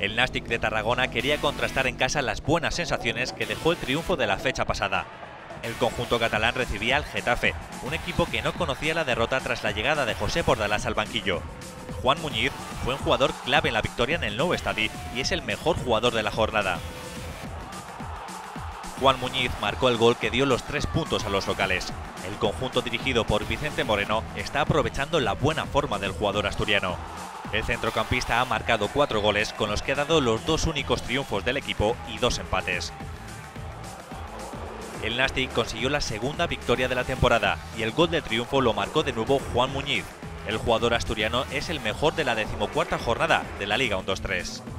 El Nastic de Tarragona quería contrastar en casa las buenas sensaciones que dejó el triunfo de la fecha pasada. El conjunto catalán recibía al Getafe, un equipo que no conocía la derrota tras la llegada de José Bordalás al banquillo. Juan Muñiz fue un jugador clave en la victoria en el nuevo estadio y es el mejor jugador de la jornada. Juan Muñiz marcó el gol que dio los tres puntos a los locales. El conjunto dirigido por Vicente Moreno está aprovechando la buena forma del jugador asturiano. El centrocampista ha marcado cuatro goles con los que ha dado los dos únicos triunfos del equipo y dos empates. El Nastic consiguió la segunda victoria de la temporada y el gol de triunfo lo marcó de nuevo Juan Muñiz. El jugador asturiano es el mejor de la decimocuarta jornada de la Liga 1-2-3.